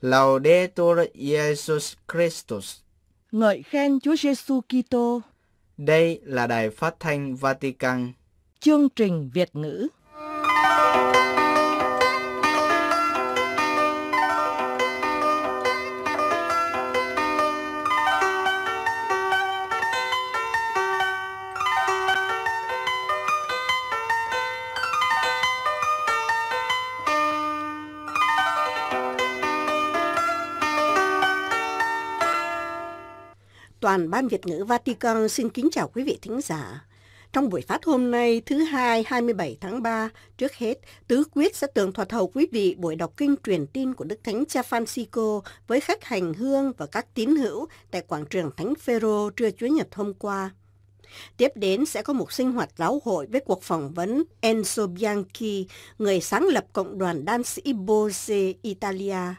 Laudetur Jesus Christus. Ngợi khen Chúa Giêsu Kitô. Đây là đài phát thanh Vatican. Chương trình Việt ngữ. Toàn ban Việt ngữ Vatican xin kính chào quý vị thính giả. Trong buổi phát hôm nay, thứ hai 27 tháng 3, trước hết, Tứ Quyết sẽ tường thuật hầu quý vị buổi đọc kinh truyền tin của Đức Thánh Cha Francisco với khách hành hương và các tín hữu tại quảng trường Thánh Phêrô trưa Chúa Nhật hôm qua. Tiếp đến sẽ có một sinh hoạt giáo hội với cuộc phỏng vấn Enzo Bianchi, người sáng lập cộng đoàn Dance Ibose Italia.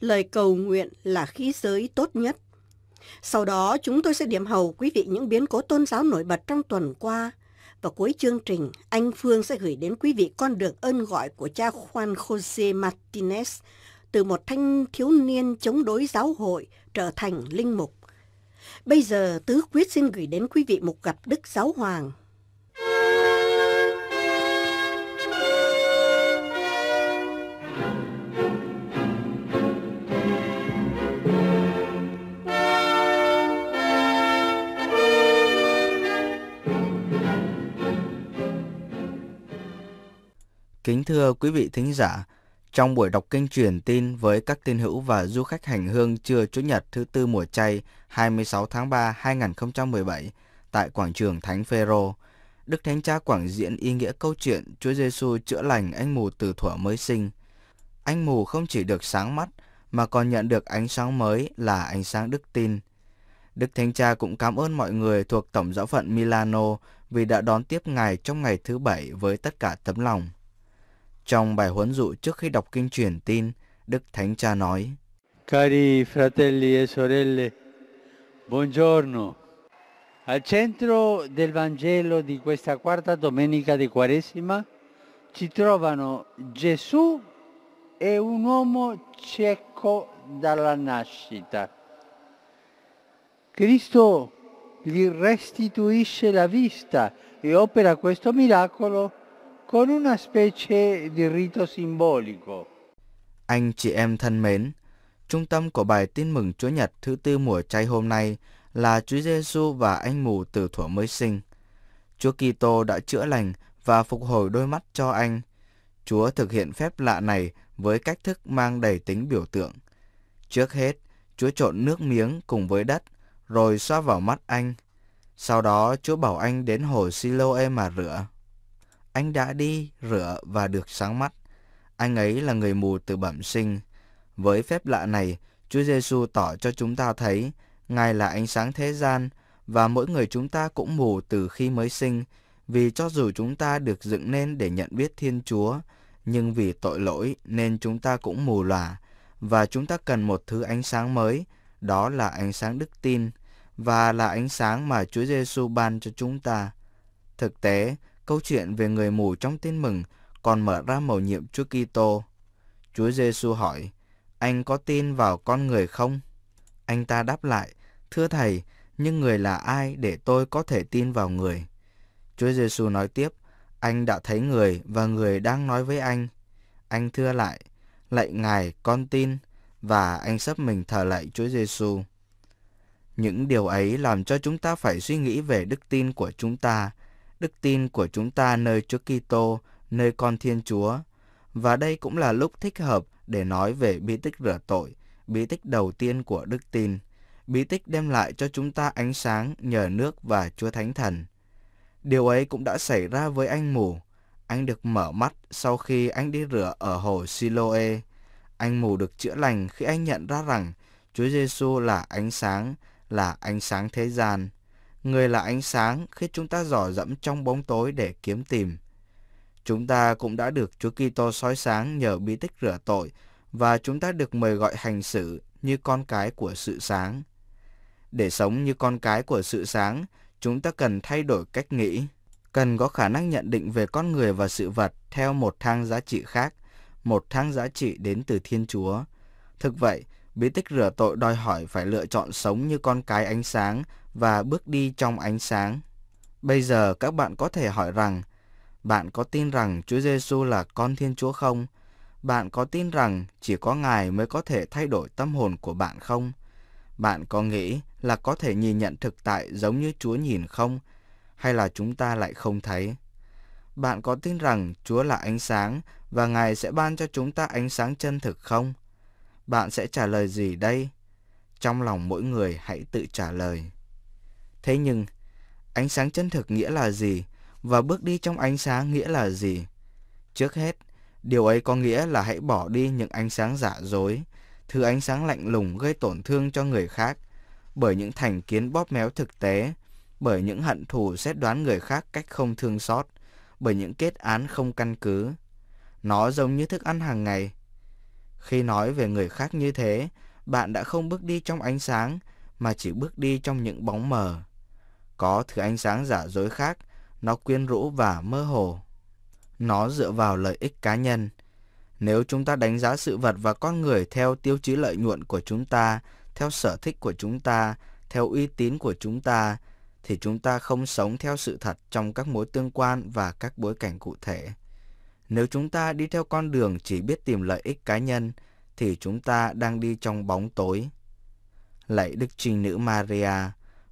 Lời cầu nguyện là khí giới tốt nhất. Sau đó, chúng tôi sẽ điểm hầu quý vị những biến cố tôn giáo nổi bật trong tuần qua. Và cuối chương trình, anh Phương sẽ gửi đến quý vị con đường ơn gọi của cha Juan Jose Martinez từ một thanh thiếu niên chống đối giáo hội trở thành linh mục. Bây giờ, Tứ Quyết xin gửi đến quý vị một gặp Đức Giáo Hoàng. Kính thưa quý vị thính giả, trong buổi đọc kinh truyền tin với các tín hữu và du khách hành hương trưa Chủ nhật thứ tư mùa chay 26 tháng 3 2017 tại quảng trường Thánh Phêrô, Đức Thánh Cha quảng diễn ý nghĩa câu chuyện Chúa Giêsu chữa lành anh mù từ thuở mới sinh. Anh mù không chỉ được sáng mắt mà còn nhận được ánh sáng mới là ánh sáng đức tin. Đức Thánh Cha cũng cảm ơn mọi người thuộc Tổng giáo phận Milano vì đã đón tiếp Ngài trong ngày thứ bảy với tất cả tấm lòng. Trong bài huấn dụ trước khi đọc kinh truyền tin, Đức Thánh Cha nói, Cari fratelli e sorelle, buongiorno. Al centro del Vangelo di questa quarta domenica di Quaresima ci trovano Gesù e un uomo cieco dalla nascita. Cristo gli restituisce la vista e opera questo miracolo con una specie di rito simbolico. Anh chị em thân mến, trung tâm của bài tin mừng Chúa Nhật thứ tư mùa chay hôm nay là Chúa Giêsu và anh mù từ thuở mới sinh. Chúa Kitô đã chữa lành và phục hồi đôi mắt cho anh. Chúa thực hiện phép lạ này với cách thức mang đầy tính biểu tượng. Trước hết, Chúa trộn nước miếng cùng với đất, rồi xoa vào mắt anh. Sau đó, Chúa bảo anh đến hồ Siloe mà rửa. Anh đã đi, rửa và được sáng mắt. Anh ấy là người mù từ bẩm sinh. Với phép lạ này, Chúa Giêsu tỏ cho chúng ta thấy Ngài là ánh sáng thế gian và mỗi người chúng ta cũng mù từ khi mới sinh, vì cho dù chúng ta được dựng nên để nhận biết Thiên Chúa, nhưng vì tội lỗi nên chúng ta cũng mù lòa và chúng ta cần một thứ ánh sáng mới, đó là ánh sáng đức tin và là ánh sáng mà Chúa Giêsu ban cho chúng ta. Thực tế, câu chuyện về người mù trong tin mừng còn mở ra mầu nhiệm Chúa Kitô. Chúa Giêsu hỏi, anh có tin vào con người không? Anh ta đáp lại, thưa thầy, nhưng người là ai để tôi có thể tin vào người? Chúa Giêsu nói tiếp, anh đã thấy người và người đang nói với anh. Anh thưa lại, lạy ngài con tin và anh sắp mình thờ lạy Chúa Giêsu. Những điều ấy làm cho chúng ta phải suy nghĩ về đức tin của chúng ta đức tin của chúng ta nơi Chúa Kitô, nơi con Thiên Chúa. Và đây cũng là lúc thích hợp để nói về bí tích rửa tội, bí tích đầu tiên của đức tin. Bí tích đem lại cho chúng ta ánh sáng nhờ nước và Chúa Thánh Thần. Điều ấy cũng đã xảy ra với anh mù. Anh được mở mắt sau khi anh đi rửa ở hồ Siloe. Anh mù được chữa lành khi anh nhận ra rằng Chúa Giêsu là ánh sáng, là ánh sáng thế gian. Người là ánh sáng khi chúng ta dò dẫm trong bóng tối để kiếm tìm. Chúng ta cũng đã được Chúa Kitô soi sáng nhờ bí tích rửa tội và chúng ta được mời gọi hành xử như con cái của sự sáng. Để sống như con cái của sự sáng, chúng ta cần thay đổi cách nghĩ, cần có khả năng nhận định về con người và sự vật theo một thang giá trị khác, một thang giá trị đến từ Thiên Chúa. Thực vậy, bí tích rửa tội đòi hỏi phải lựa chọn sống như con cái ánh sáng và bước đi trong ánh sáng. Bây giờ các bạn có thể hỏi rằng, bạn có tin rằng Chúa Giêsu là con Thiên Chúa không? Bạn có tin rằng chỉ có Ngài mới có thể thay đổi tâm hồn của bạn không? Bạn có nghĩ là có thể nhìn nhận thực tại giống như Chúa nhìn không? Hay là chúng ta lại không thấy? Bạn có tin rằng Chúa là ánh sáng và Ngài sẽ ban cho chúng ta ánh sáng chân thực không? Bạn sẽ trả lời gì đây? Trong lòng mỗi người hãy tự trả lời. Thế nhưng, ánh sáng chân thực nghĩa là gì? Và bước đi trong ánh sáng nghĩa là gì? Trước hết, điều ấy có nghĩa là hãy bỏ đi những ánh sáng giả dối, thứ ánh sáng lạnh lùng gây tổn thương cho người khác, bởi những thành kiến bóp méo thực tế, bởi những hận thù xét đoán người khác cách không thương xót, bởi những kết án không căn cứ. Nó giống như thức ăn hàng ngày. Khi nói về người khác như thế, bạn đã không bước đi trong ánh sáng, mà chỉ bước đi trong những bóng mờ. Có thứ ánh sáng giả dối khác, nó quyến rũ và mơ hồ. Nó dựa vào lợi ích cá nhân. Nếu chúng ta đánh giá sự vật và con người theo tiêu chí lợi nhuận của chúng ta, theo sở thích của chúng ta, theo uy tín của chúng ta, thì chúng ta không sống theo sự thật trong các mối tương quan và các bối cảnh cụ thể. Nếu chúng ta đi theo con đường chỉ biết tìm lợi ích cá nhân, thì chúng ta đang đi trong bóng tối. Lạy Đức Trinh Nữ Maria,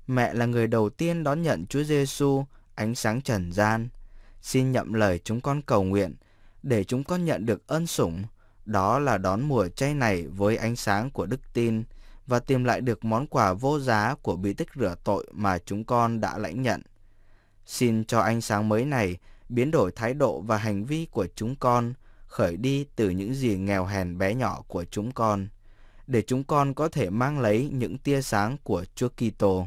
mẹ là người đầu tiên đón nhận Chúa Giêsu ánh sáng trần gian. Xin nhậm lời chúng con cầu nguyện để chúng con nhận được ân sủng, đó là đón mùa chay này với ánh sáng của đức tin và tìm lại được món quà vô giá của bí tích rửa tội mà chúng con đã lãnh nhận. Xin cho ánh sáng mới này biến đổi thái độ và hành vi của chúng con, khởi đi từ những gì nghèo hèn bé nhỏ của chúng con, để chúng con có thể mang lấy những tia sáng của Chúa Kitô.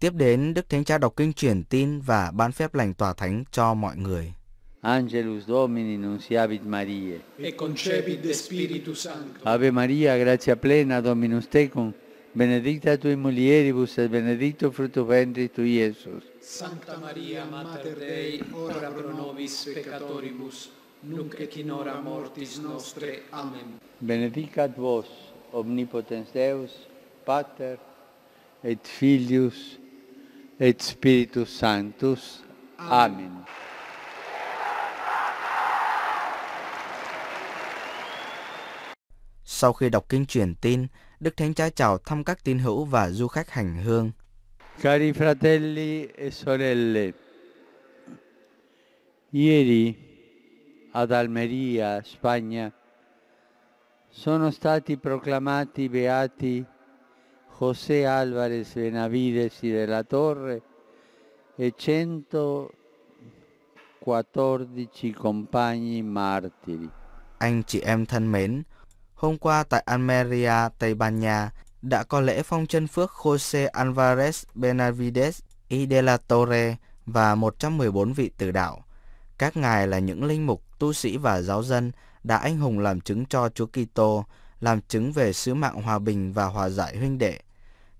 Tiếp đến, Đức Thánh Cha đọc kinh truyền tin và ban phép lành tòa thánh cho mọi người. Angelus Domini nunciavit Mariae. e concepit de Spiritus Sancto. Ave Maria, gratia plena, Dominus tecum, benedicta tui mulieribus et benedictus fructus ventris tui, Iesus. Sancta Maria, Mater Dei, ora pro nobis peccatoribus, nunc et in hora mortis nostre. Amen. Benedicat vos, omnipotens Deus, Pater, et Filius, et Spiritus Sanctus. Amen. Sau khi đọc kinh truyền tin, Đức Thánh Cha chào thăm các tín hữu và du khách hành hương. Cari fratelli e sorelle, ieri ad Almeria, Spagna, sono stati proclamati beati José Álvarez Benavides y de la Torre e 114 compagni martiri. Anh chị em thân mến, hôm qua tại Almeria, Tây Ban Nha, đã có lễ phong chân phước Jose Álvarez Benavides y de la Torre và 114 vị tử đạo. Các ngài là những linh mục, tu sĩ và giáo dân đã anh hùng làm chứng cho Chúa Kitô, làm chứng về sứ mạng hòa bình và hòa giải huynh đệ.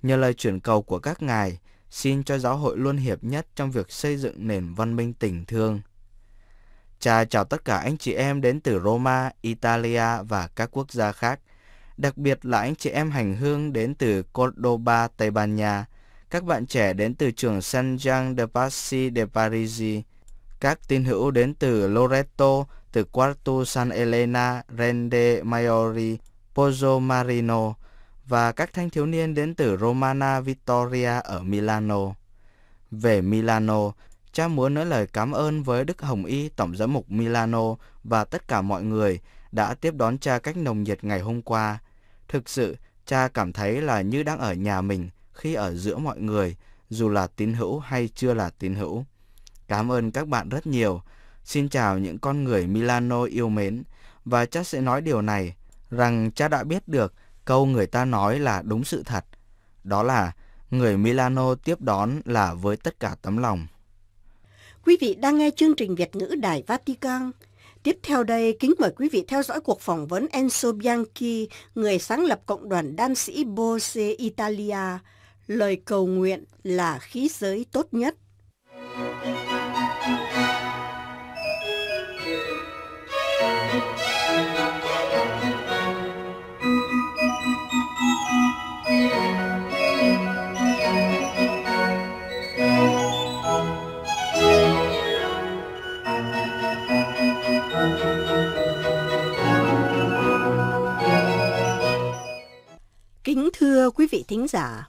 Nhờ lời chuyển cầu của các ngài, xin cho giáo hội luôn hiệp nhất trong việc xây dựng nền văn minh tình thương. Cha chào tất cả anh chị em đến từ Roma, Italia và các quốc gia khác, đặc biệt là anh chị em hành hương đến từ Cordoba, Tây Ban Nha, các bạn trẻ đến từ trường Saint Jean de Passy de Parisi, các tín hữu đến từ Loreto, từ Quarto San Elena, Rende Maiori, Pozzo Marino và các thanh thiếu niên đến từ Romana Vittoria ở Milano. Về Milano, cha muốn nói lời cảm ơn với Đức Hồng Y Tổng giám mục Milano và tất cả mọi người đã tiếp đón cha cách nồng nhiệt ngày hôm qua. Thực sự, cha cảm thấy là như đang ở nhà mình khi ở giữa mọi người, dù là tín hữu hay chưa là tín hữu. Cảm ơn các bạn rất nhiều. Xin chào những con người Milano yêu mến. Và cha sẽ nói điều này, rằng cha đã biết được câu người ta nói là đúng sự thật. Đó là người Milano tiếp đón là với tất cả tấm lòng. Quý vị đang nghe chương trình Việt ngữ Đài Vatican. Tiếp theo đây, kính mời quý vị theo dõi cuộc phỏng vấn Enzo Bianchi, người sáng lập cộng đoàn đan sĩ Bose Italia. Lời cầu nguyện là khí giới tốt nhất. Kính thưa quý vị thính giả,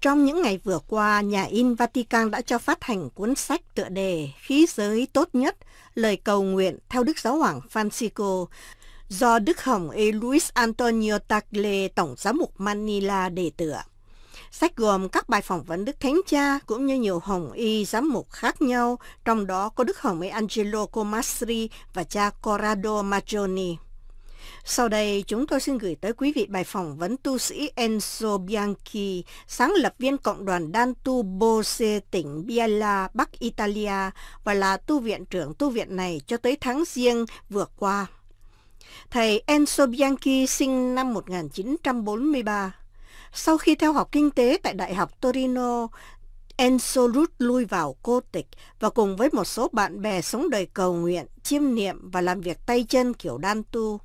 trong những ngày vừa qua, nhà in Vatican đã cho phát hành cuốn sách tựa đề Khí giới tốt nhất, lời cầu nguyện theo Đức Giáo hoàng Francisco do Đức Hồng E. Luis Antonio Tagle, Tổng giám mục Manila đề tựa. Sách gồm các bài phỏng vấn Đức Thánh Cha cũng như nhiều hồng y giám mục khác nhau, trong đó có Đức Hồng Y Angelo Comastri và cha Corrado Maggioni. Sau đây, chúng tôi xin gửi tới quý vị bài phỏng vấn tu sĩ Enzo Bianchi, sáng lập viên cộng đoàn Dantu Bose tỉnh Biella, Bắc Italia và là tu viện trưởng tu viện này cho tới tháng riêng vừa qua. Thầy Enzo Bianchi sinh năm 1943. Sau khi theo học kinh tế tại Đại học Torino, Enzo rút lui vào cô tịch và cùng với một số bạn bè sống đời cầu nguyện, chiêm niệm và làm việc tay chân kiểu đan tu.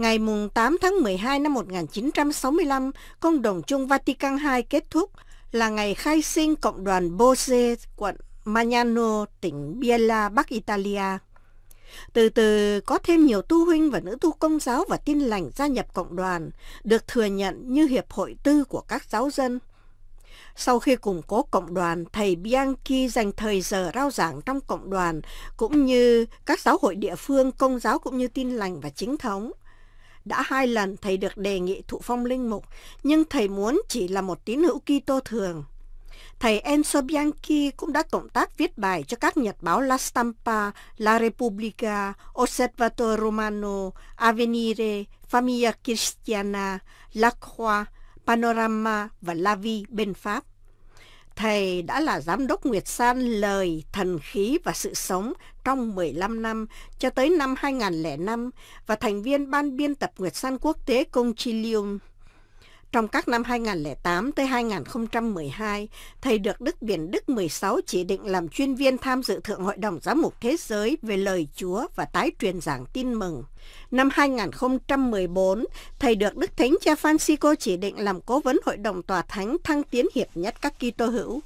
Ngày 8 tháng 12 năm 1965, công đồng chung Vatican II kết thúc là ngày khai sinh cộng đoàn Bose, quận Magnano, tỉnh Biella, Bắc Italia. Từ từ có thêm nhiều tu huynh và nữ tu công giáo và tin lành gia nhập cộng đoàn, được thừa nhận như hiệp hội tư của các giáo dân. Sau khi củng cố cộng đoàn, thầy Bianchi dành thời giờ rao giảng trong cộng đoàn, cũng như các giáo hội địa phương, công giáo cũng như tin lành và chính thống. Đã hai lần thầy được đề nghị thụ phong linh mục, nhưng thầy muốn chỉ là một tín hữu Kitô thường. Thầy Enzo Bianchi cũng đã cộng tác viết bài cho các nhật báo La Stampa, La Repubblica, Osservatore Romano, Avvenire, Famiglia Cristiana, La Croix, Panorama và La Vie bên Pháp. Thầy đã là giám đốc Nguyệt San lời, thần khí và sự sống trong 15 năm cho tới năm 2005 và thành viên ban biên tập Nguyệt San Quốc tế Concilium. Trong các năm 2008 tới 2012, thầy được Đức Biển Đức 16 chỉ định làm chuyên viên tham dự Thượng Hội đồng Giám mục Thế giới về lời Chúa và tái truyền giảng tin mừng. Năm 2014, thầy được Đức Thánh Cha Francisco chỉ định làm cố vấn Hội đồng Tòa Thánh thăng tiến hiệp nhất các Kitô hữu.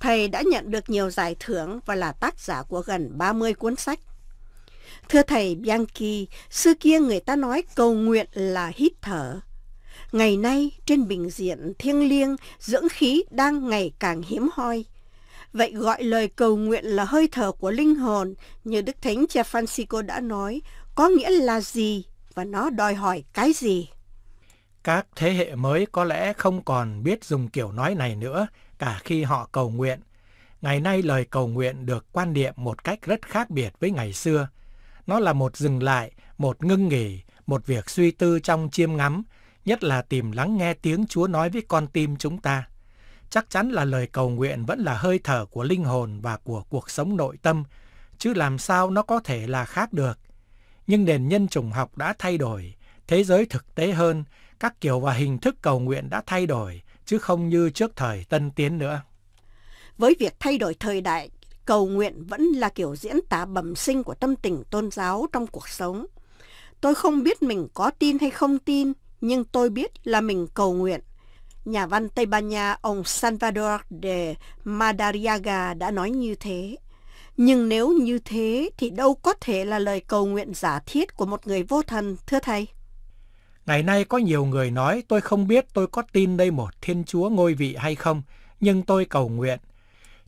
Thầy đã nhận được nhiều giải thưởng và là tác giả của gần 30 cuốn sách. Thưa thầy Bianchi, xưa kia người ta nói cầu nguyện là hít thở. Ngày nay, trên bình diện thiêng liêng, dưỡng khí đang ngày càng hiếm hoi. Vậy gọi lời cầu nguyện là hơi thở của linh hồn, như Đức Thánh Cha Francisco đã nói, có nghĩa là gì và nó đòi hỏi cái gì? Các thế hệ mới có lẽ không còn biết dùng kiểu nói này nữa cả khi họ cầu nguyện. Ngày nay lời cầu nguyện được quan niệm một cách rất khác biệt với ngày xưa. Nó là một dừng lại, một ngưng nghỉ, một việc suy tư trong chiêm ngắm, nhất là tìm lắng nghe tiếng Chúa nói với con tim chúng ta. Chắc chắn là lời cầu nguyện vẫn là hơi thở của linh hồn và của cuộc sống nội tâm, chứ làm sao nó có thể là khác được. Nhưng nền nhân chủng học đã thay đổi, thế giới thực tế hơn, các kiểu và hình thức cầu nguyện đã thay đổi, chứ không như trước thời tân tiến nữa. Với việc thay đổi thời đại, cầu nguyện vẫn là kiểu diễn tả bẩm sinh của tâm tình tôn giáo trong cuộc sống. Tôi không biết mình có tin hay không tin, nhưng tôi biết là mình cầu nguyện. Nhà văn Tây Ban Nha ông Salvador de Madariaga đã nói như thế. Nhưng nếu như thế thì đâu có thể là lời cầu nguyện giả thiết của một người vô thần, thưa thầy. Ngày nay có nhiều người nói tôi không biết tôi có tin đây một Thiên Chúa ngôi vị hay không, nhưng tôi cầu nguyện.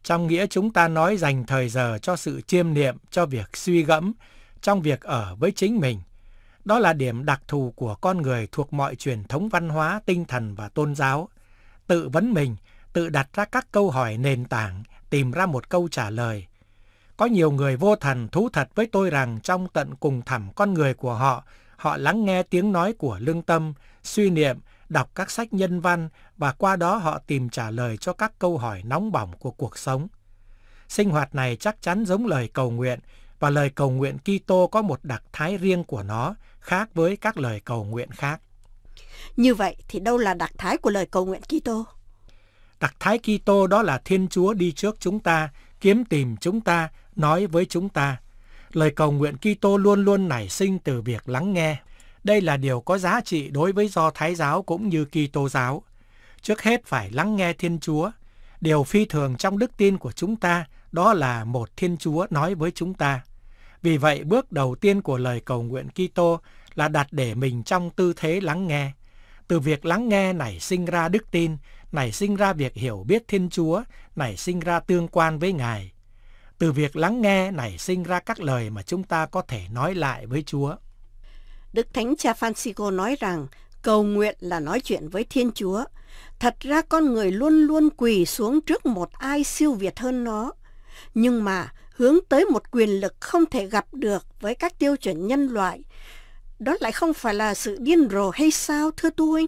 Trong nghĩa chúng ta nói dành thời giờ cho sự chiêm niệm, cho việc suy gẫm, trong việc ở với chính mình. Đó là điểm đặc thù của con người thuộc mọi truyền thống văn hóa, tinh thần và tôn giáo. Tự vấn mình, tự đặt ra các câu hỏi nền tảng, tìm ra một câu trả lời. Có nhiều người vô thần thú thật với tôi rằng trong tận cùng thẳm con người của họ, họ lắng nghe tiếng nói của lương tâm, suy niệm, đọc các sách nhân văn và qua đó họ tìm trả lời cho các câu hỏi nóng bỏng của cuộc sống. Sinh hoạt này chắc chắn giống lời cầu nguyện và lời cầu nguyện Kitô có một đặc thái riêng của nó, khác với các lời cầu nguyện khác. Như vậy thì đâu là đặc thái của lời cầu nguyện Kitô? Đặc thái Kitô đó là Thiên Chúa đi trước chúng ta, kiếm tìm chúng ta, nói với chúng ta. Lời cầu nguyện Kitô luôn luôn nảy sinh từ việc lắng nghe. Đây là điều có giá trị đối với do Thái giáo cũng như Kitô giáo. Trước hết phải lắng nghe Thiên Chúa. Điều phi thường trong đức tin của chúng ta đó là một Thiên Chúa nói với chúng ta. Vì vậy, bước đầu tiên của lời cầu nguyện Kitô là đặt để mình trong tư thế lắng nghe. Từ việc lắng nghe nảy sinh ra đức tin, nảy sinh ra việc hiểu biết Thiên Chúa, nảy sinh ra tương quan với Ngài. Từ việc lắng nghe nảy sinh ra các lời mà chúng ta có thể nói lại với Chúa. Đức Thánh Cha Francisco nói rằng cầu nguyện là nói chuyện với Thiên Chúa. Thật ra con người luôn luôn quỳ xuống trước một ai siêu việt hơn nó. Nhưng mà hướng tới một quyền lực không thể gặp được với các tiêu chuẩn nhân loại. Đó lại không phải là sự điên rồ hay sao thưa tu huynh?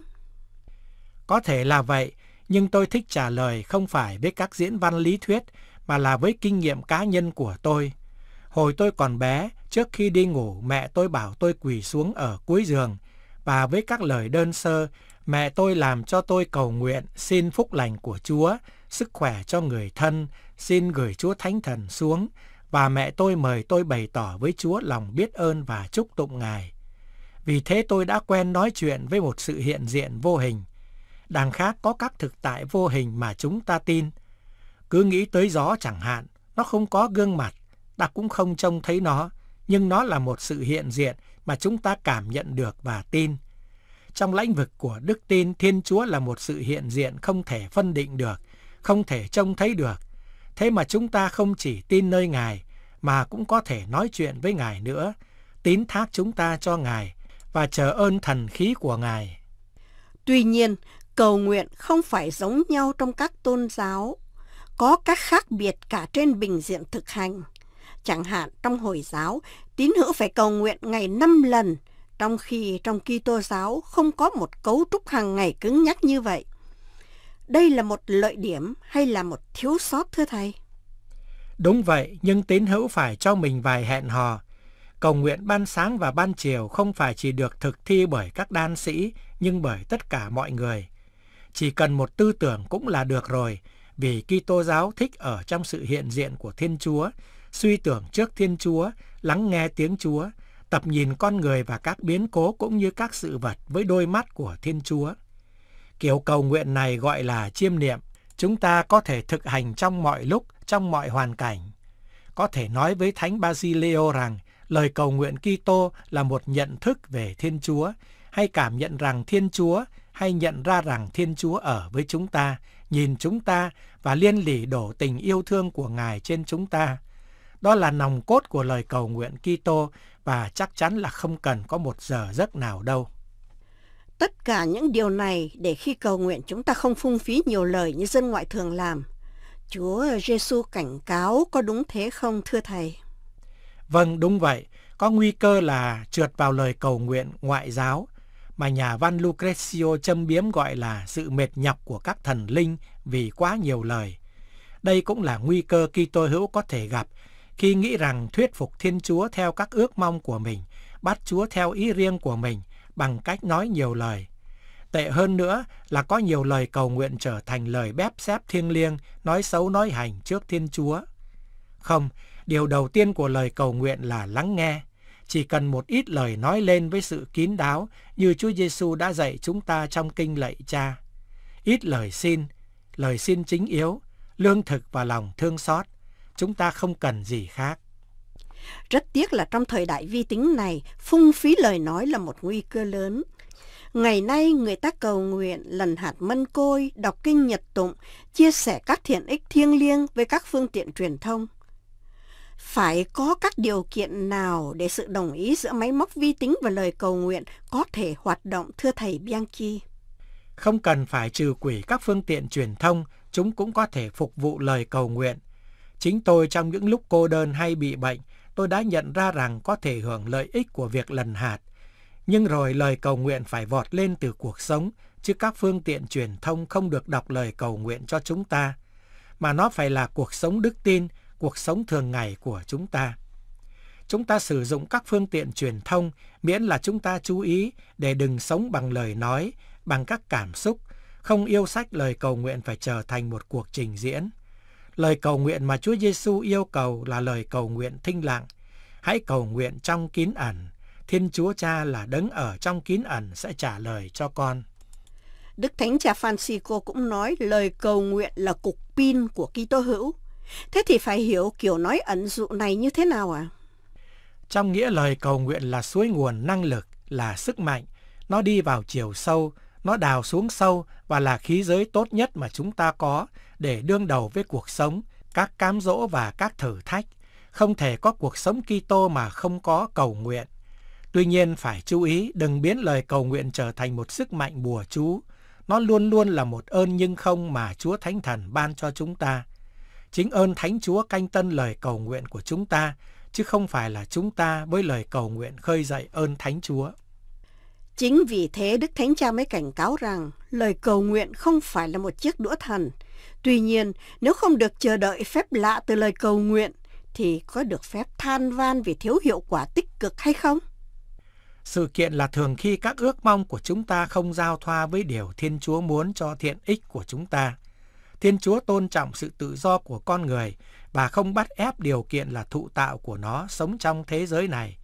Có thể là vậy, nhưng tôi thích trả lời không phải với các diễn văn lý thuyết mà là với kinh nghiệm cá nhân của tôi. Hồi tôi còn bé, trước khi đi ngủ, mẹ tôi bảo tôi quỳ xuống ở cuối giường và với các lời đơn sơ, mẹ tôi làm cho tôi cầu nguyện xin phúc lành của Chúa, sức khỏe cho người thân, xin gửi Chúa Thánh Thần xuống và mẹ tôi mời tôi bày tỏ với Chúa lòng biết ơn và chúc tụng Ngài. Vì thế tôi đã quen nói chuyện với một sự hiện diện vô hình. Đằng khác có các thực tại vô hình mà chúng ta tin. Cứ nghĩ tới gió chẳng hạn, nó không có gương mặt, ta cũng không trông thấy nó, nhưng nó là một sự hiện diện mà chúng ta cảm nhận được và tin. Trong lãnh vực của đức tin, Thiên Chúa là một sự hiện diện không thể phân định được, không thể trông thấy được. Thế mà chúng ta không chỉ tin nơi Ngài, mà cũng có thể nói chuyện với Ngài nữa, tín thác chúng ta cho Ngài và chờ ơn thần khí của Ngài. Tuy nhiên, cầu nguyện không phải giống nhau trong các tôn giáo. Có các khác biệt cả trên bình diện thực hành. Chẳng hạn trong Hồi giáo, tín hữu phải cầu nguyện ngày 5 lần, trong khi trong Kitô giáo không có một cấu trúc hàng ngày cứng nhắc như vậy. Đây là một lợi điểm hay là một thiếu sót thưa thầy? Đúng vậy, nhưng tín hữu phải cho mình vài hẹn hò. Cầu nguyện ban sáng và ban chiều không phải chỉ được thực thi bởi các đan sĩ, nhưng bởi tất cả mọi người. Chỉ cần một tư tưởng cũng là được rồi, vì Kitô giáo thích ở trong sự hiện diện của Thiên Chúa, suy tưởng trước Thiên Chúa, lắng nghe tiếng Chúa, tập nhìn con người và các biến cố cũng như các sự vật với đôi mắt của Thiên Chúa. Kiểu cầu nguyện này gọi là chiêm niệm, chúng ta có thể thực hành trong mọi lúc, trong mọi hoàn cảnh. Có thể nói với Thánh Basilio rằng lời cầu nguyện Kitô là một nhận thức về Thiên Chúa, hay cảm nhận rằng Thiên Chúa, hay nhận ra rằng Thiên Chúa ở với chúng ta, nhìn chúng ta và liên lỉ đổ tình yêu thương của Ngài trên chúng ta. Đó là nòng cốt của lời cầu nguyện Kitô và chắc chắn là không cần có một giờ giấc nào đâu. Tất cả những điều này để khi cầu nguyện chúng ta không phung phí nhiều lời như dân ngoại thường làm. Chúa Giêsu cảnh cáo có đúng thế không thưa thầy? Vâng, đúng vậy. Có nguy cơ là trượt vào lời cầu nguyện ngoại giáo mà nhà văn Lucrezio châm biếm gọi là sự mệt nhọc của các thần linh vì quá nhiều lời. Đây cũng là nguy cơ Kitô hữu có thể gặp khi nghĩ rằng thuyết phục Thiên Chúa theo các ước mong của mình, bắt Chúa theo ý riêng của mình bằng cách nói nhiều lời. Tệ hơn nữa là có nhiều lời cầu nguyện trở thành lời bép xép thiêng liêng, nói xấu nói hành trước Thiên Chúa. Không, điều đầu tiên của lời cầu nguyện là lắng nghe. Chỉ cần một ít lời nói lên với sự kín đáo như Chúa Giêsu đã dạy chúng ta trong kinh lạy cha. Ít lời xin, lời xin chính yếu, lương thực và lòng thương xót. Chúng ta không cần gì khác. Rất tiếc là trong thời đại vi tính này, phung phí lời nói là một nguy cơ lớn. Ngày nay người ta cầu nguyện lần hạt mân côi, đọc kinh nhật tụng, chia sẻ các thiện ích thiêng liêng với các phương tiện truyền thông. Phải có các điều kiện nào để sự đồng ý giữa máy móc vi tính và lời cầu nguyện có thể hoạt động thưa thầy Bianchi? Không cần phải trừ quỷ các phương tiện truyền thông, chúng cũng có thể phục vụ lời cầu nguyện. Chính tôi trong những lúc cô đơn hay bị bệnh, tôi đã nhận ra rằng có thể hưởng lợi ích của việc lần hạt. Nhưng rồi lời cầu nguyện phải vọt lên từ cuộc sống, chứ các phương tiện truyền thông không được đọc lời cầu nguyện cho chúng ta, mà nó phải là cuộc sống đức tin, cuộc sống thường ngày của chúng ta. Chúng ta sử dụng các phương tiện truyền thông miễn là chúng ta chú ý để đừng sống bằng lời nói, bằng các cảm xúc, không yêu sách lời cầu nguyện phải trở thành một cuộc trình diễn. Lời cầu nguyện mà Chúa Giêsu yêu cầu là lời cầu nguyện thinh lặng. Hãy cầu nguyện trong kín ẩn. Thiên Chúa Cha là đấng ở trong kín ẩn sẽ trả lời cho con. Đức Thánh Cha Francisco cũng nói lời cầu nguyện là cục pin của Kitô hữu. Thế thì phải hiểu kiểu nói ẩn dụ này như thế nào à? Trong nghĩa lời cầu nguyện là suối nguồn năng lực, là sức mạnh. Nó đi vào chiều sâu, Nó đào xuống sâu và là khí giới tốt nhất mà chúng ta có để đương đầu với cuộc sống, các cám dỗ và các thử thách. Không thể có cuộc sống Kitô mà không có cầu nguyện. Tuy nhiên phải chú ý đừng biến lời cầu nguyện trở thành một sức mạnh bùa chú. Nó luôn luôn là một ơn nhưng không mà Chúa Thánh Thần ban cho chúng ta. Chính ơn Thánh Chúa canh tân lời cầu nguyện của chúng ta, chứ không phải là chúng ta với lời cầu nguyện khơi dậy ơn Thánh Chúa. Chính vì thế Đức Thánh Cha mới cảnh cáo rằng lời cầu nguyện không phải là một chiếc đũa thần. Tuy nhiên, nếu không được chờ đợi phép lạ từ lời cầu nguyện, thì có được phép than van vì thiếu hiệu quả tích cực hay không? Sự kiện là thường khi các ước mong của chúng ta không giao thoa với điều Thiên Chúa muốn cho thiện ích của chúng ta. Thiên Chúa tôn trọng sự tự do của con người và không bắt ép điều kiện là thụ tạo của nó sống trong thế giới này.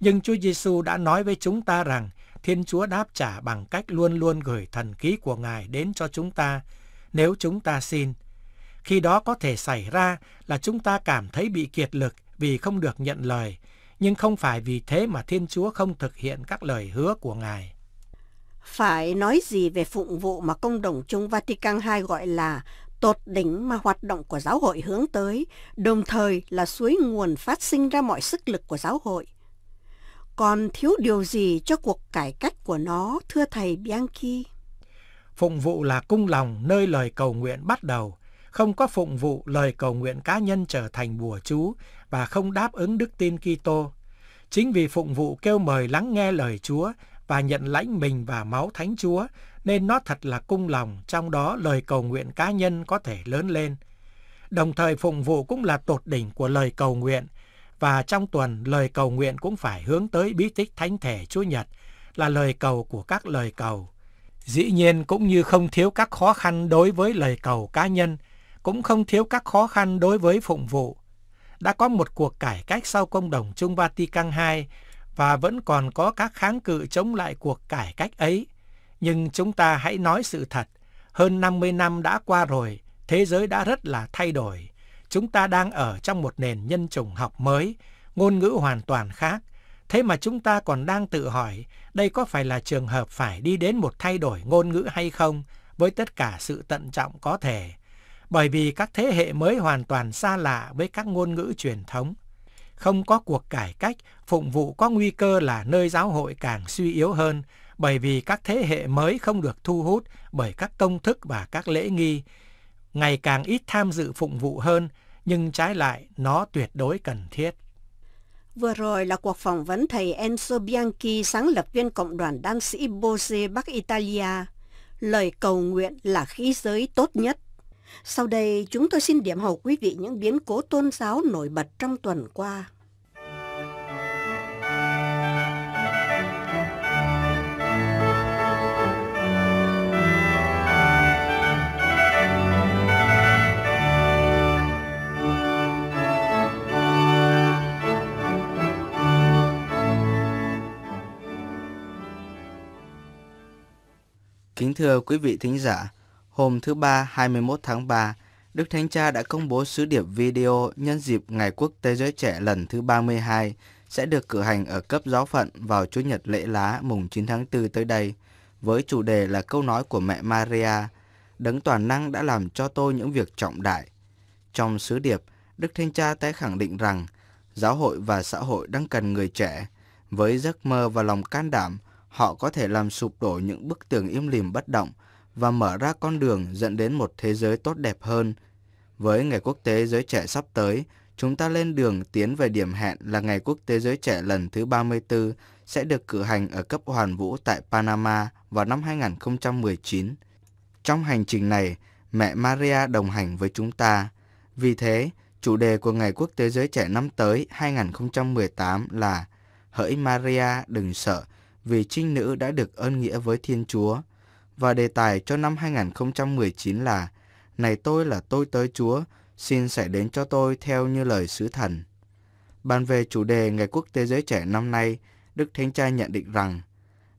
Nhưng Chúa Giêsu đã nói với chúng ta rằng Thiên Chúa đáp trả bằng cách luôn luôn gửi thần khí của Ngài đến cho chúng ta nếu chúng ta xin. Khi đó có thể xảy ra là chúng ta cảm thấy bị kiệt lực vì không được nhận lời, nhưng không phải vì thế mà Thiên Chúa không thực hiện các lời hứa của Ngài. Phải nói gì về phụng vụ mà công đồng chung Vatican II gọi là tột đỉnh mà hoạt động của giáo hội hướng tới, đồng thời là suối nguồn phát sinh ra mọi sức lực của giáo hội. Còn thiếu điều gì cho cuộc cải cách của nó, thưa thầy Bianchi? Phụng vụ là cung lòng nơi lời cầu nguyện bắt đầu. Không có phụng vụ, lời cầu nguyện cá nhân trở thành bùa chú và không đáp ứng đức tin Kitô. Chính vì phụng vụ kêu mời lắng nghe lời Chúa và nhận lãnh mình và máu Thánh Chúa, nên nó thật là cung lòng, trong đó lời cầu nguyện cá nhân có thể lớn lên. Đồng thời phụng vụ cũng là tột đỉnh của lời cầu nguyện, và trong tuần lời cầu nguyện cũng phải hướng tới bí tích Thánh Thể Chúa Nhật, là lời cầu của các lời cầu. Dĩ nhiên cũng như không thiếu các khó khăn đối với lời cầu cá nhân, cũng không thiếu các khó khăn đối với phụng vụ. Đã có một cuộc cải cách sau công đồng chung Vatican II và vẫn còn có các kháng cự chống lại cuộc cải cách ấy. Nhưng chúng ta hãy nói sự thật, hơn 50 năm đã qua rồi, thế giới đã rất là thay đổi. Chúng ta đang ở trong một nền nhân chủng học mới, ngôn ngữ hoàn toàn khác. Thế mà chúng ta còn đang tự hỏi, đây có phải là trường hợp phải đi đến một thay đổi ngôn ngữ hay không, với tất cả sự tận trọng có thể. Bởi vì các thế hệ mới hoàn toàn xa lạ với các ngôn ngữ truyền thống. Không có cuộc cải cách, phụng vụ có nguy cơ là nơi giáo hội càng suy yếu hơn, bởi vì các thế hệ mới không được thu hút bởi các công thức và các lễ nghi, ngày càng ít tham dự phụng vụ hơn, nhưng trái lại nó tuyệt đối cần thiết. Vừa rồi là cuộc phỏng vấn thầy Enzo Bianchi, sáng lập viên cộng đoàn đan sĩ Bose Bắc Italia. Lời cầu nguyện là khí giới tốt nhất. Sau đây, chúng tôi xin điểm hầu quý vị những biến cố tôn giáo nổi bật trong tuần qua. Kính thưa quý vị thính giả, hôm thứ Ba 21 tháng 3, Đức Thánh Cha đã công bố sứ điệp video nhân dịp Ngày Quốc tế Giới Trẻ lần thứ 32 sẽ được cử hành ở cấp giáo phận vào Chủ nhật lễ lá mùng 9 tháng 4 tới đây, với chủ đề là câu nói của mẹ Maria, Đấng toàn năng đã làm cho tôi những việc trọng đại. Trong sứ điệp, Đức Thánh Cha tái khẳng định rằng giáo hội và xã hội đang cần người trẻ, với giấc mơ và lòng can đảm, họ có thể làm sụp đổ những bức tường im lìm bất động và mở ra con đường dẫn đến một thế giới tốt đẹp hơn. Với Ngày Quốc tế Giới Trẻ sắp tới, chúng ta lên đường tiến về điểm hẹn là Ngày Quốc tế Giới Trẻ lần thứ 34 sẽ được cử hành ở cấp hoàn vũ tại Panama vào năm 2019. Trong hành trình này, mẹ Maria đồng hành với chúng ta. Vì thế, chủ đề của Ngày Quốc tế Giới Trẻ năm tới 2018 là Hỡi Maria đừng sợ, vì trinh nữ đã được ơn nghĩa với Thiên Chúa. Và đề tài cho năm 2019 là Này tôi là tôi tới Chúa, xin xảy đến cho tôi theo như lời sứ thần. Bàn về chủ đề Ngày Quốc tế Giới Trẻ năm nay, Đức Thánh Cha nhận định rằng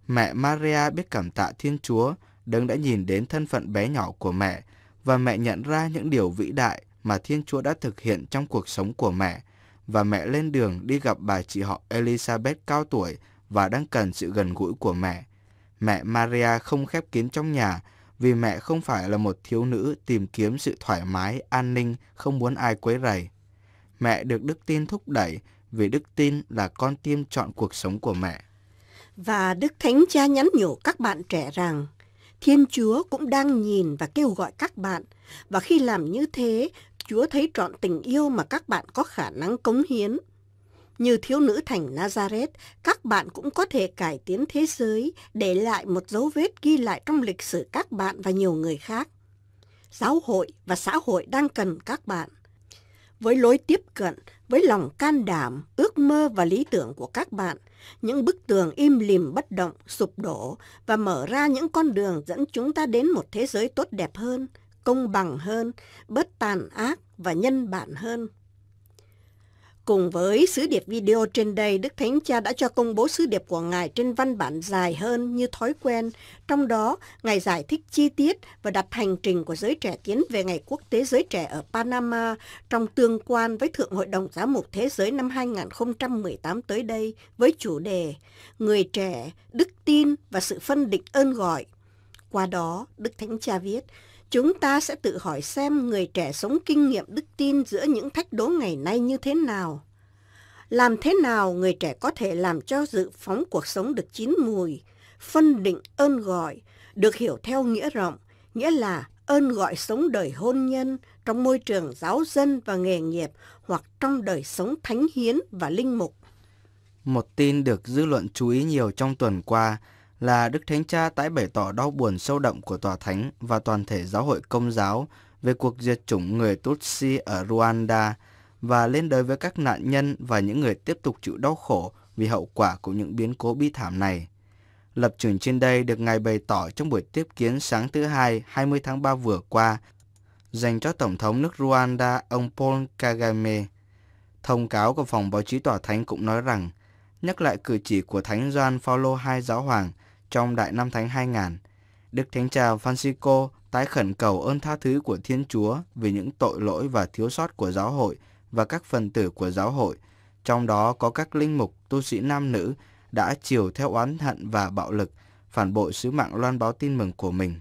Mẹ Maria biết cảm tạ Thiên Chúa, đấng đã nhìn đến thân phận bé nhỏ của mẹ và mẹ nhận ra những điều vĩ đại mà Thiên Chúa đã thực hiện trong cuộc sống của mẹ và mẹ lên đường đi gặp bà chị họ Elizabeth cao tuổi và đang cần sự gần gũi của mẹ. Mẹ Maria không khép kín trong nhà vì mẹ không phải là một thiếu nữ tìm kiếm sự thoải mái, an ninh, không muốn ai quấy rầy. Mẹ được đức tin thúc đẩy vì đức tin là con tim chọn cuộc sống của mẹ. Và Đức Thánh Cha nhắn nhủ các bạn trẻ rằng Thiên Chúa cũng đang nhìn và kêu gọi các bạn và khi làm như thế, Chúa thấy trọn tình yêu mà các bạn có khả năng cống hiến. Như thiếu nữ thành Nazareth, các bạn cũng có thể cải tiến thế giới, để lại một dấu vết ghi lại trong lịch sử các bạn và nhiều người khác. Giáo hội và xã hội đang cần các bạn. Với lối tiếp cận, với lòng can đảm, ước mơ và lý tưởng của các bạn, những bức tường im lìm bất động, sụp đổ và mở ra những con đường dẫn chúng ta đến một thế giới tốt đẹp hơn, công bằng hơn, bớt tàn ác và nhân bản hơn. Cùng với sứ điệp video trên đây, Đức Thánh Cha đã cho công bố sứ điệp của Ngài trên văn bản dài hơn như thói quen. Trong đó, Ngài giải thích chi tiết và đặt hành trình của giới trẻ tiến về Ngày Quốc tế Giới Trẻ ở Panama trong tương quan với Thượng Hội đồng Giám mục Thế giới năm 2018 tới đây với chủ đề Người trẻ, đức tin và sự phân định ơn gọi. Qua đó, Đức Thánh Cha viết, Chúng ta sẽ tự hỏi xem người trẻ sống kinh nghiệm đức tin giữa những thách đố ngày nay như thế nào. Làm thế nào người trẻ có thể làm cho dự phóng cuộc sống được chín mùi, phân định ơn gọi, được hiểu theo nghĩa rộng, nghĩa là ơn gọi sống đời hôn nhân trong môi trường giáo dân và nghề nghiệp hoặc trong đời sống thánh hiến và linh mục. Một tin được dư luận chú ý nhiều trong tuần qua là Đức Thánh Cha tái bày tỏ đau buồn sâu đậm của Tòa Thánh và toàn thể giáo hội công giáo về cuộc diệt chủng người Tutsi ở Rwanda và lên đời với các nạn nhân và những người tiếp tục chịu đau khổ vì hậu quả của những biến cố bi thảm này. Lập trường trên đây được Ngài bày tỏ trong buổi tiếp kiến sáng thứ Hai 20 tháng 3 vừa qua dành cho Tổng thống nước Rwanda ông Paul Kagame. Thông cáo của phòng báo chí tòa thánh cũng nói rằng, nhắc lại cử chỉ của Thánh Gioan Phaolô II giáo hoàng trong Đại Năm Thánh 2000, Đức Thánh Cha Francisco tái khẩn cầu ơn tha thứ của Thiên Chúa vì những tội lỗi và thiếu sót của giáo hội và các phần tử của giáo hội, trong đó có các linh mục, tu sĩ nam nữ đã chiều theo oán hận và bạo lực, phản bội sứ mạng loan báo tin mừng của mình.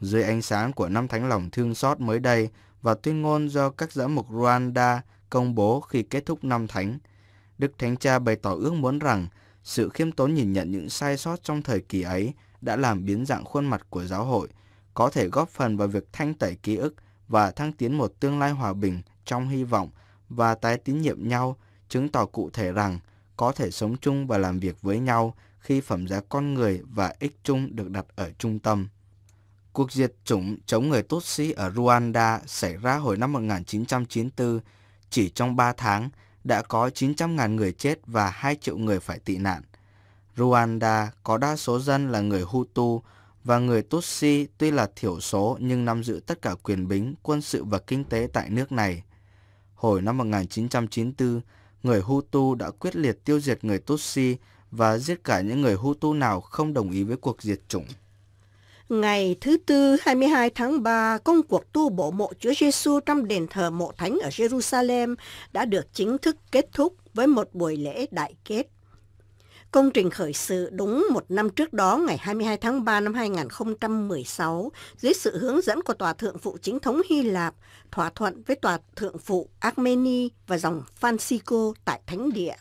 Dưới ánh sáng của năm thánh lòng thương xót mới đây và tuyên ngôn do các giám mục Rwanda công bố khi kết thúc năm thánh, Đức Thánh Cha bày tỏ ước muốn rằng sự khiêm tốn nhìn nhận những sai sót trong thời kỳ ấy đã làm biến dạng khuôn mặt của giáo hội, có thể góp phần vào việc thanh tẩy ký ức và thăng tiến một tương lai hòa bình trong hy vọng và tái tín nhiệm nhau, chứng tỏ cụ thể rằng có thể sống chung và làm việc với nhau khi phẩm giá con người và ích chung được đặt ở trung tâm. Cuộc diệt chủng chống người Tutsi ở Rwanda xảy ra hồi năm 1994, chỉ trong 3 tháng đã có 900.000 người chết và 2 triệu người phải tị nạn. Rwanda có đa số dân là người Hutu và người Tutsi tuy là thiểu số nhưng nắm giữ tất cả quyền bính, quân sự và kinh tế tại nước này. Hồi năm 1994, người Hutu đã quyết liệt tiêu diệt người Tutsi và giết cả những người Hutu nào không đồng ý với cuộc diệt chủng. Ngày thứ Tư 22 tháng 3, công cuộc tu bổ mộ Chúa Giêsu trong đền thờ mộ thánh ở Jerusalem đã được chính thức kết thúc với một buổi lễ đại kết. Công trình khởi sự đúng một năm trước đó, ngày 22 tháng 3 năm 2016, dưới sự hướng dẫn của Tòa Thượng phụ Chính thống Hy Lạp, thỏa thuận với Tòa Thượng phụ Armenia và dòng Francisco tại Thánh Địa.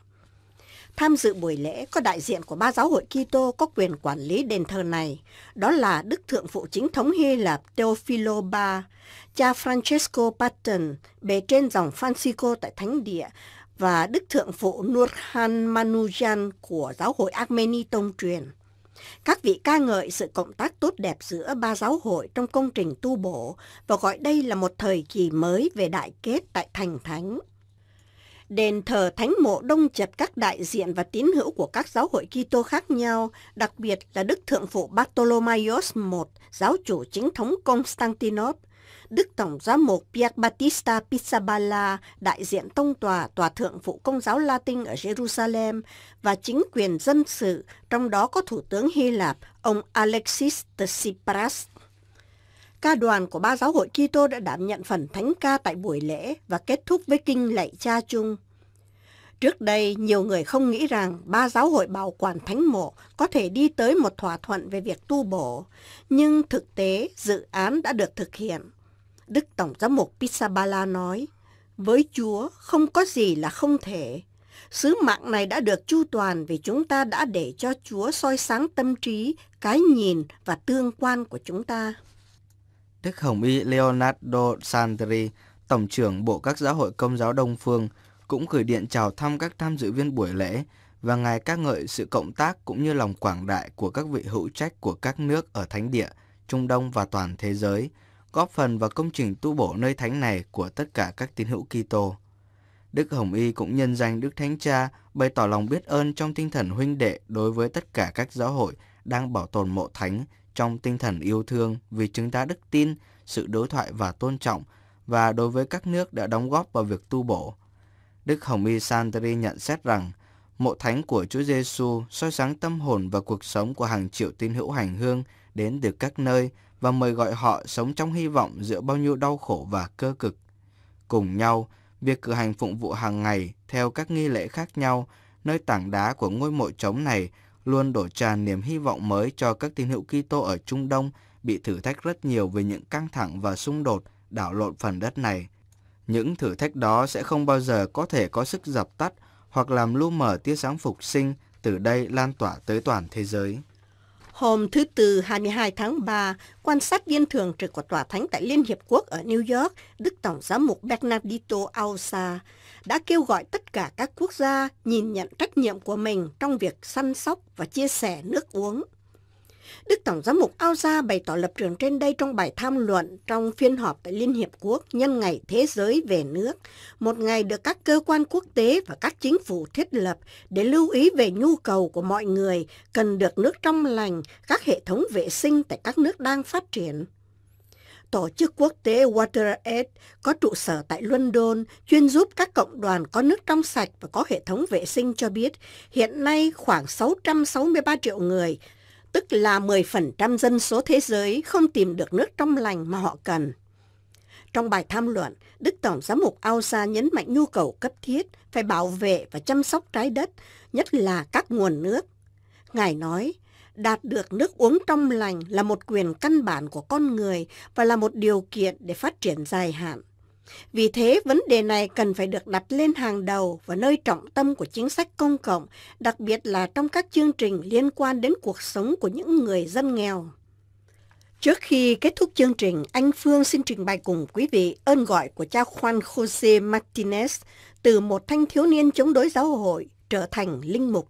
Tham dự buổi lễ có đại diện của ba giáo hội Kitô có quyền quản lý đền thờ này, đó là Đức Thượng phụ Chính thống Hy Lạp Teofilo ba, cha Francesco Patton, bề trên dòng Francisco tại Thánh Địa, và Đức Thượng phụ Nurhan Manujan của giáo hội Armeni Tông truyền. Các vị ca ngợi sự cộng tác tốt đẹp giữa ba giáo hội trong công trình tu bổ và gọi đây là một thời kỳ mới về đại kết tại Thành Thánh. Đền thờ thánh mộ đông chật các đại diện và tín hữu của các giáo hội Kitô khác nhau, đặc biệt là Đức Thượng phụ Bartolomaios I, giáo chủ chính thống Constantinople, Đức Tổng giám mục Pier Battista Pizzaballa, đại diện tông tòa Tòa Thượng Phụ Công giáo Latin ở Jerusalem và chính quyền dân sự, trong đó có Thủ tướng Hy Lạp, ông Alexis Tsipras. Ca đoàn của ba giáo hội Kitô đã đảm nhận phần thánh ca tại buổi lễ và kết thúc với kinh lạy cha chung. Trước đây, nhiều người không nghĩ rằng ba giáo hội bảo quản thánh mộ có thể đi tới một thỏa thuận về việc tu bổ, nhưng thực tế dự án đã được thực hiện. Đức Tổng giám mục Pisabala nói, với Chúa không có gì là không thể. Sứ mạng này đã được chu toàn vì chúng ta đã để cho Chúa soi sáng tâm trí, cái nhìn và tương quan của chúng ta. Đức Hồng Y Leonardo Santeri, Tổng trưởng Bộ các giáo hội Công giáo Đông Phương, cũng gửi điện chào thăm các tham dự viên buổi lễ và ngài ca ngợi sự cộng tác cũng như lòng quảng đại của các vị hữu trách của các nước ở Thánh Địa, Trung Đông và toàn thế giới, góp phần vào công trình tu bổ nơi thánh này của tất cả các tín hữu Kitô. Đức Hồng Y cũng nhân danh Đức Thánh Cha bày tỏ lòng biết ơn trong tinh thần huynh đệ đối với tất cả các giáo hội đang bảo tồn mộ thánh trong tinh thần yêu thương vì chứng tá đức tin, sự đối thoại và tôn trọng và đối với các nước đã đóng góp vào việc tu bổ. Đức Hồng Y Santri nhận xét rằng mộ thánh của Chúa Giêsu soi sáng tâm hồn và cuộc sống của hàng triệu tín hữu hành hương đến từ các nơi và mời gọi họ sống trong hy vọng giữa bao nhiêu đau khổ và cơ cực. Cùng nhau, việc cử hành phụng vụ hàng ngày theo các nghi lễ khác nhau, nơi tảng đá của ngôi mộ trống này luôn đổ tràn niềm hy vọng mới cho các tín hữu Kitô ở Trung Đông bị thử thách rất nhiều về những căng thẳng và xung đột đảo lộn phần đất này. Những thử thách đó sẽ không bao giờ có thể có sức dập tắt hoặc làm lu mờ tia sáng phục sinh từ đây lan tỏa tới toàn thế giới. Hôm thứ Tư 22 tháng 3, quan sát viên thường trực của Tòa Thánh tại Liên Hiệp Quốc ở New York, Đức Tổng giám mục Bernardito Ausa, đã kêu gọi tất cả các quốc gia nhìn nhận trách nhiệm của mình trong việc săn sóc và chia sẻ nước uống. Đức Tổng giám mục Ao Gia bày tỏ lập trường trên đây trong bài tham luận trong phiên họp tại Liên Hiệp Quốc nhân ngày Thế giới về nước, một ngày được các cơ quan quốc tế và các chính phủ thiết lập để lưu ý về nhu cầu của mọi người cần được nước trong lành, các hệ thống vệ sinh tại các nước đang phát triển. Tổ chức quốc tế WaterAid có trụ sở tại London, chuyên giúp các cộng đoàn có nước trong sạch và có hệ thống vệ sinh cho biết hiện nay khoảng 663 triệu người tức là 10% dân số thế giới không tìm được nước trong lành mà họ cần. Trong bài tham luận, Đức Tổng giám mục Ausa nhấn mạnh nhu cầu cấp thiết phải bảo vệ và chăm sóc trái đất, nhất là các nguồn nước. Ngài nói, đạt được nước uống trong lành là một quyền căn bản của con người và là một điều kiện để phát triển dài hạn. Vì thế, vấn đề này cần phải được đặt lên hàng đầu và nơi trọng tâm của chính sách công cộng, đặc biệt là trong các chương trình liên quan đến cuộc sống của những người dân nghèo. Trước khi kết thúc chương trình, anh Phương xin trình bày cùng quý vị ơn gọi của cha Juan Jose Martinez từ một thanh thiếu niên chống đối giáo hội trở thành linh mục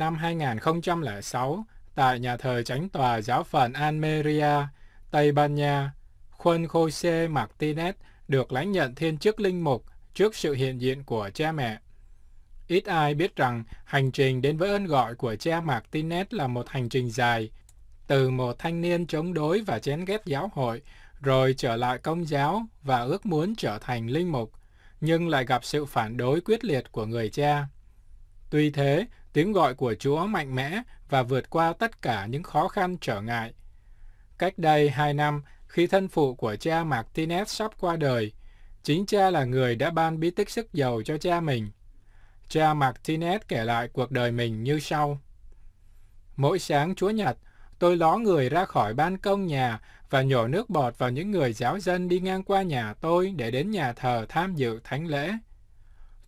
năm 2006 tại nhà thờ chánh tòa giáo phận Almeria, Tây Ban Nha, Juan Jose Martinez được lãnh nhận thiên chức linh mục trước sự hiện diện của cha mẹ. Ít ai biết rằng hành trình đến với ơn gọi của cha Martinez là một hành trình dài, từ một thanh niên chống đối và chén ghét giáo hội, rồi trở lại công giáo và ước muốn trở thành linh mục, nhưng lại gặp sự phản đối quyết liệt của người cha. Tuy thế, Tiếng gọi của Chúa mạnh mẽ và vượt qua tất cả những khó khăn trở ngại. Cách đây hai năm, khi thân phụ của cha Martinez sắp qua đời, chính cha là người đã ban bí tích sức giàu cho cha mình. Cha Martinez kể lại cuộc đời mình như sau. Mỗi sáng Chúa Nhật, tôi ló người ra khỏi ban công nhà và nhổ nước bọt vào những người giáo dân đi ngang qua nhà tôi để đến nhà thờ tham dự thánh lễ.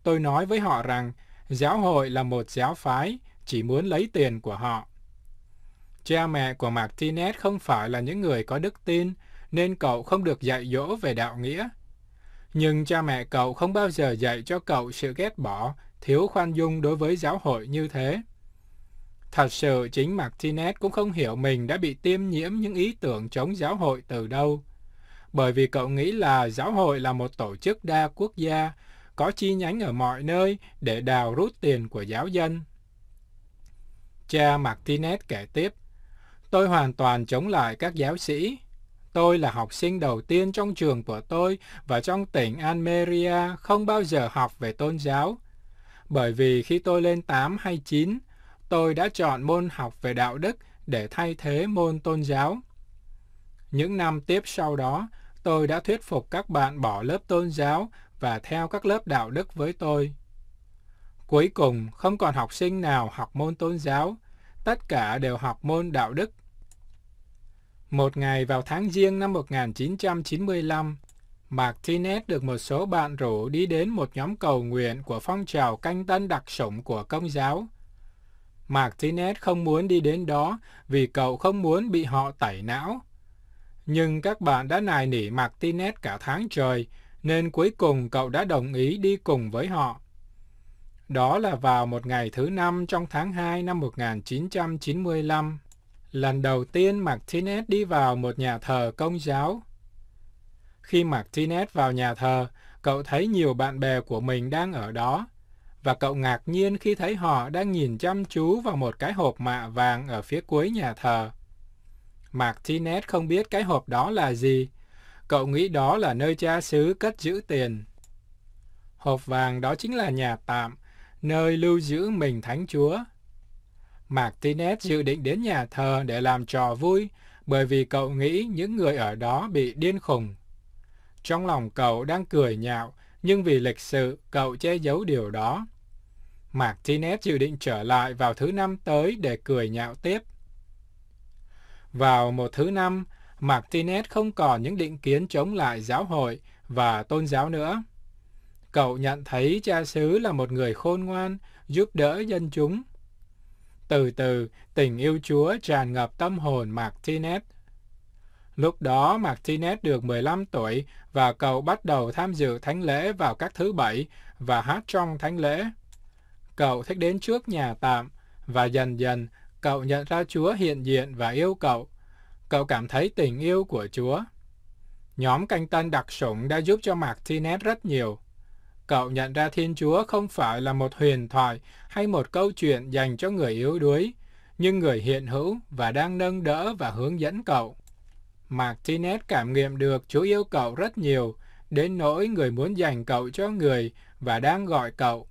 Tôi nói với họ rằng Giáo hội là một giáo phái, chỉ muốn lấy tiền của họ. Cha mẹ của Martinez không phải là những người có đức tin, nên cậu không được dạy dỗ về đạo nghĩa. Nhưng cha mẹ cậu không bao giờ dạy cho cậu sự ghét bỏ, thiếu khoan dung đối với giáo hội như thế. Thật sự chính Martinez cũng không hiểu mình đã bị tiêm nhiễm những ý tưởng chống giáo hội từ đâu. Bởi vì cậu nghĩ là giáo hội là một tổ chức đa quốc gia, có chi nhánh ở mọi nơi để đào rút tiền của giáo dân. Cha Martinez kể tiếp, tôi hoàn toàn chống lại các giáo sĩ. Tôi là học sinh đầu tiên trong trường của tôi và trong tỉnh Almeria không bao giờ học về tôn giáo. Bởi vì khi tôi lên 8 hay 9, tôi đã chọn môn học về đạo đức để thay thế môn tôn giáo. Những năm tiếp sau đó, tôi đã thuyết phục các bạn bỏ lớp tôn giáo và theo các lớp đạo đức với tôi. Cuối cùng, không còn học sinh nào học môn tôn giáo, tất cả đều học môn đạo đức. Một ngày vào tháng Giêng năm 1995, Martinez được một số bạn rủ đi đến một nhóm cầu nguyện của phong trào canh tân đặc sủng của công giáo. Martinez không muốn đi đến đó vì cậu không muốn bị họ tẩy não. Nhưng các bạn đã nài nỉ Martinez cả tháng trời, nên cuối cùng cậu đã đồng ý đi cùng với họ. Đó là vào một ngày thứ năm trong tháng 2 năm 1995. Lần đầu tiên Martinez đi vào một nhà thờ công giáo. Khi Martinez vào nhà thờ, cậu thấy nhiều bạn bè của mình đang ở đó, và cậu ngạc nhiên khi thấy họ đang nhìn chăm chú vào một cái hộp mạ vàng ở phía cuối nhà thờ. Martinez không biết cái hộp đó là gì. Cậu nghĩ đó là nơi cha xứ cất giữ tiền. Hộp vàng đó chính là nhà tạm, nơi lưu giữ mình Thánh Chúa. Martinez dự định đến nhà thờ để làm trò vui, bởi vì cậu nghĩ những người ở đó bị điên khùng. Trong lòng cậu đang cười nhạo, nhưng vì lịch sự, cậu che giấu điều đó. Martinez dự định trở lại vào thứ năm tới để cười nhạo tiếp. Vào một thứ năm, Martinez không còn những định kiến chống lại giáo hội và tôn giáo nữa. Cậu nhận thấy cha xứ là một người khôn ngoan, giúp đỡ dân chúng. Từ từ, tình yêu Chúa tràn ngập tâm hồn Martinez. Lúc đó Martinez được 15 tuổi và cậu bắt đầu tham dự thánh lễ vào các thứ bảy và hát trong thánh lễ. Cậu thích đến trước nhà tạm và dần dần cậu nhận ra Chúa hiện diện và yêu cậu. Cậu cảm thấy tình yêu của Chúa. Nhóm canh tân đặc sủng đã giúp cho Martinez rất nhiều. Cậu nhận ra Thiên Chúa không phải là một huyền thoại hay một câu chuyện dành cho người yếu đuối, nhưng người hiện hữu và đang nâng đỡ và hướng dẫn cậu. Martinez cảm nghiệm được Chúa yêu cậu rất nhiều, đến nỗi người muốn dành cậu cho người và đang gọi cậu.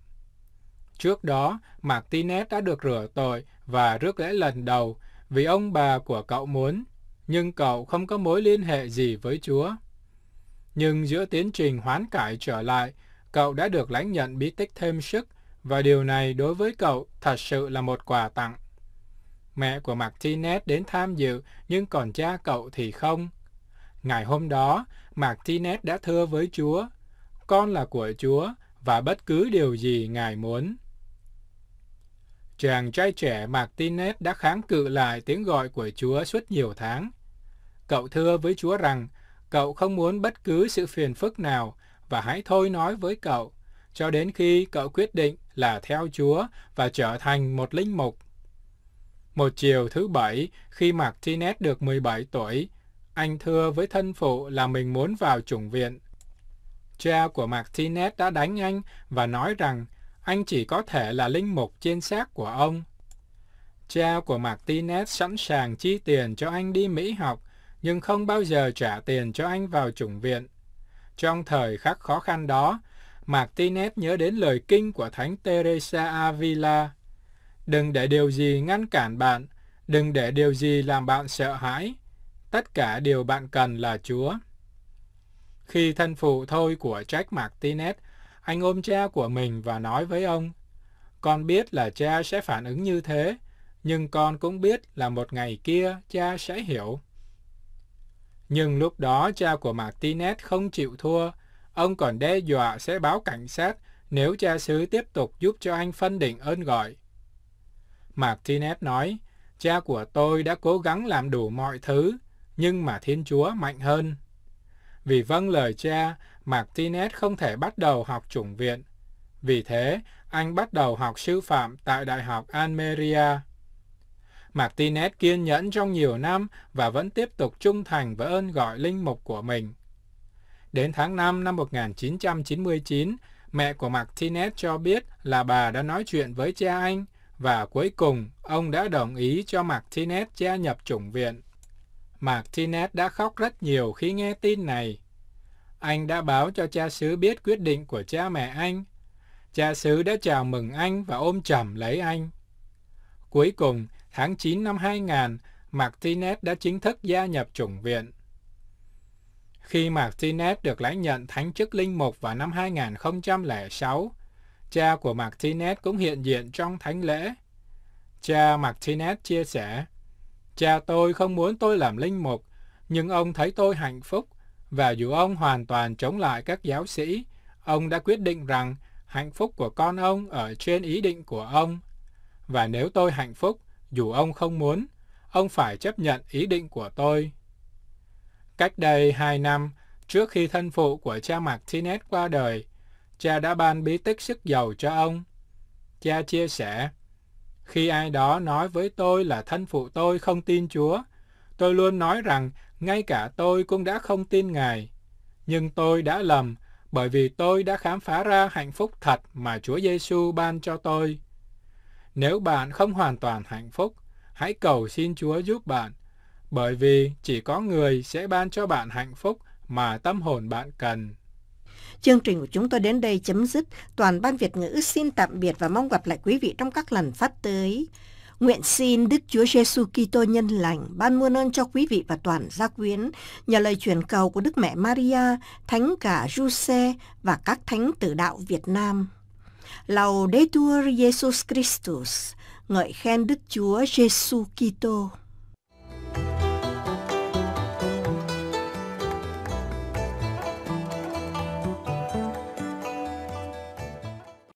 Trước đó, Martinez đã được rửa tội và rước lễ lần đầu vì ông bà của cậu muốn, nhưng cậu không có mối liên hệ gì với Chúa. Nhưng giữa tiến trình hoán cải trở lại, cậu đã được lãnh nhận bí tích thêm sức và điều này đối với cậu thật sự là một quà tặng. Mẹ của Martinez đến tham dự, nhưng còn cha cậu thì không. Ngày hôm đó, Martinez đã thưa với Chúa, con là của Chúa và bất cứ điều gì Ngài muốn. Chàng trai trẻ Martinez đã kháng cự lại tiếng gọi của Chúa suốt nhiều tháng. Cậu thưa với Chúa rằng, cậu không muốn bất cứ sự phiền phức nào và hãy thôi nói với cậu, cho đến khi cậu quyết định là theo Chúa và trở thành một linh mục. Một chiều thứ bảy, khi Martinez được 17 tuổi, anh thưa với thân phụ là mình muốn vào chủng viện. Cha của Martinez đã đánh anh và nói rằng anh chỉ có thể là linh mục trên xác của ông. Cha của Martinez sẵn sàng chi tiền cho anh đi Mỹ học, nhưng không bao giờ trả tiền cho anh vào chủng viện. Trong thời khắc khó khăn đó, Martinez nhớ đến lời kinh của Thánh Teresa Avila. Đừng để điều gì ngăn cản bạn, đừng để điều gì làm bạn sợ hãi. Tất cả điều bạn cần là Chúa. Khi thân phụ thôi của Jack Martinez, anh ôm cha của mình và nói với ông, con biết là cha sẽ phản ứng như thế, nhưng con cũng biết là một ngày kia cha sẽ hiểu. Nhưng lúc đó cha của Martinez không chịu thua, ông còn đe dọa sẽ báo cảnh sát nếu cha xứ tiếp tục giúp cho anh phân định ơn gọi. Martinez nói, cha của tôi đã cố gắng làm đủ mọi thứ, nhưng mà Thiên Chúa mạnh hơn. Vì vâng lời cha, Martinez không thể bắt đầu học chủng viện. Vì thế, anh bắt đầu học sư phạm tại Đại học Almeria. Martinez kiên nhẫn trong nhiều năm và vẫn tiếp tục trung thành với ơn gọi linh mục của mình. Đến tháng 5 năm 1999, mẹ của Martinez cho biết là bà đã nói chuyện với cha anh và cuối cùng ông đã đồng ý cho Martinez gia nhập chủng viện. Martinez đã khóc rất nhiều khi nghe tin này. Anh đã báo cho cha xứ biết quyết định của cha mẹ anh. Cha xứ đã chào mừng anh và ôm chầm lấy anh. Cuối cùng, tháng 9 năm 2000, Martinez đã chính thức gia nhập chủng viện. Khi Martinez được lãnh nhận thánh chức linh mục vào năm 2006, cha của Martinez cũng hiện diện trong thánh lễ. Cha Martinez chia sẻ, Cha tôi không muốn tôi làm linh mục, nhưng ông thấy tôi hạnh phúc, và dù ông hoàn toàn chống lại các giáo sĩ, ông đã quyết định rằng hạnh phúc của con ông ở trên ý định của ông. Và nếu tôi hạnh phúc, dù ông không muốn, ông phải chấp nhận ý định của tôi. Cách đây hai năm, trước khi thân phụ của cha Martinez qua đời, cha đã ban bí tích sức giàu cho ông. Cha chia sẻ, khi ai đó nói với tôi là thân phụ tôi không tin Chúa, tôi luôn nói rằng ngay cả tôi cũng đã không tin Ngài. Nhưng tôi đã lầm bởi vì tôi đã khám phá ra hạnh phúc thật mà Chúa Giêsu ban cho tôi. Nếu bạn không hoàn toàn hạnh phúc, hãy cầu xin Chúa giúp bạn, bởi vì chỉ có người sẽ ban cho bạn hạnh phúc mà tâm hồn bạn cần. Chương trình của chúng tôi đến đây chấm dứt. Toàn ban Việt ngữ xin tạm biệt và mong gặp lại quý vị trong các lần phát tới. Nguyện xin Đức Chúa Giêsu Kitô nhân lành ban muôn ơn cho quý vị và toàn gia quyến nhờ lời truyền cầu của Đức Mẹ Maria, Thánh cả Giuse và các thánh tử đạo Việt Nam. Laudetur Jesus Christus, ngợi khen Đức Chúa Giêsu Kitô.